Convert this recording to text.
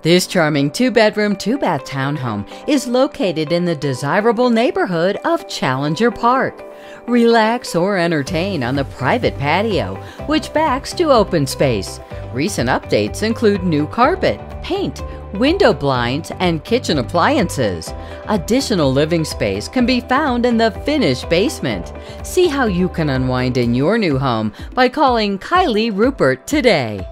This charming two bedroom, two bath townhome is located in the desirable neighborhood of Challenger Park. Relax or entertain on the private patio, which backs to open space. Recent updates include new carpet, paint, window blinds, and kitchen appliances. Additional living space can be found in the finished basement. See how you can unwind in your new home by calling Kylie Rupert today.